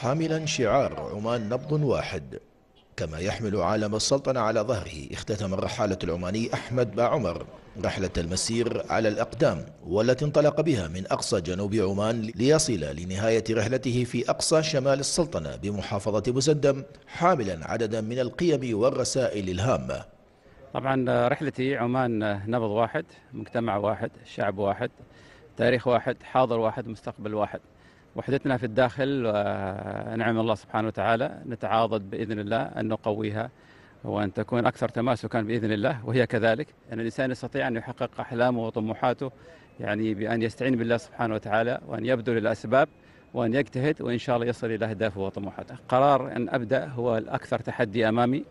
حاملا شعار عمان نبض واحد. كما يحمل عالم السلطنة على ظهره اختتم الرحالة العماني أحمد باعمر رحلة المسير على الأقدام والتي انطلق بها من أقصى جنوب عمان ليصل لنهاية رحلته في أقصى شمال السلطنة بمحافظة مسدم حاملا عددا من القيم والرسائل الهامة. طبعا رحلتي عمان نبض واحد مجتمع واحد شعب واحد تاريخ واحد حاضر واحد مستقبل واحد. وحدتنا في الداخل ونعم الله سبحانه وتعالى نتعاضد بإذن الله أن نقويها وأن تكون أكثر تماسكا بإذن الله وهي كذلك. أن الإنسان يستطيع أن يحقق أحلامه وطموحاته يعني بأن يستعين بالله سبحانه وتعالى وأن يبذل الأسباب وأن يجتهد وإن شاء الله يصل إلى أهدافه وطموحاته. قرار أن أبدأ هو الأكثر تحدي أمامي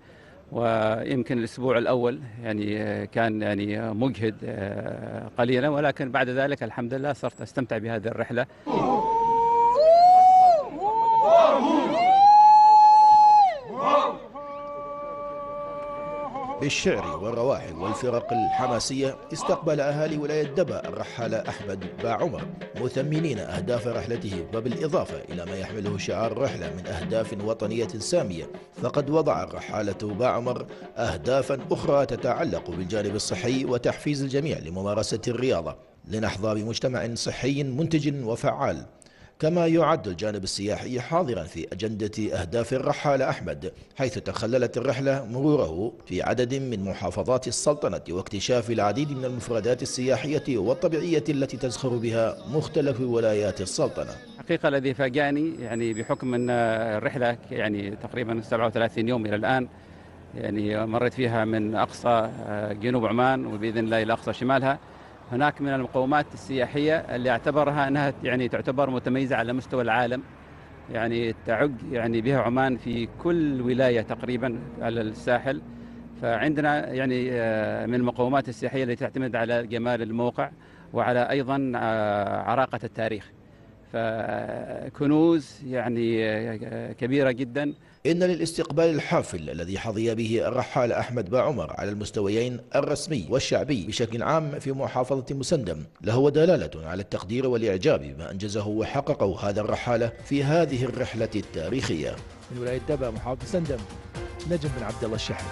ويمكن الأسبوع الأول يعني كان يعني مجهد قليلا ولكن بعد ذلك الحمد لله صرت أستمتع بهذه الرحلة. بالشعر والرواحل والفرق الحماسية استقبل أهالي ولاية دبا الرحالة أحمد باعمر مثمنين أهداف رحلته وبالإضافة إلى ما يحمله شعار الرحلة من أهداف وطنية سامية. فقد وضع الرحالة باعمر أهدافا أخرى تتعلق بالجانب الصحي وتحفيز الجميع لممارسة الرياضة لنحظى بمجتمع صحي منتج وفعال. كما يعد الجانب السياحي حاضرا في أجندة أهداف الرحالة أحمد حيث تخللت الرحلة مروره في عدد من محافظات السلطنة واكتشاف العديد من المفردات السياحية والطبيعية التي تزخر بها مختلف ولايات السلطنة. حقيقة الذي فاجأني يعني بحكم أن الرحلة يعني تقريبا 37 يوم إلى الآن يعني مريت فيها من أقصى جنوب عمان وبإذن الله إلى أقصى شمالها هناك من المقومات السياحية اللي اعتبرها أنها يعني تعتبر متميزة على مستوى العالم. يعني تعج يعني بها عمان في كل ولاية تقريبا على الساحل. فعندنا يعني من المقومات السياحية التي تعتمد على جمال الموقع وعلى أيضا عراقة التاريخ. فكنوز يعني كبيرة جدا. إن للاستقبال الحافل الذي حظي به الرحال أحمد باعمر على المستويين الرسمي والشعبي بشكل عام في محافظة مسندم له دلالة على التقدير والإعجاب بما أنجزه وحققه هذا الرحالة في هذه الرحلة التاريخية. من ولاية دبا محافظة مسندم نجم بن عبد الله الشحن